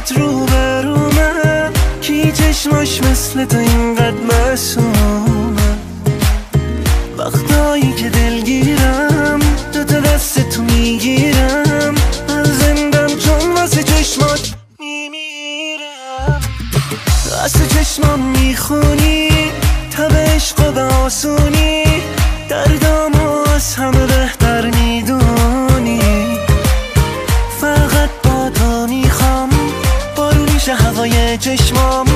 چشمت رو برومه کی چشماش مثل تو اینقدر مسومه وقتایی که دلگیرم تو دست تو می‌گیرم. من زندم چون واسه چشمات میمیرم. واسه چشمام می‌خونی تا عشق و به چه هوای چشمام؟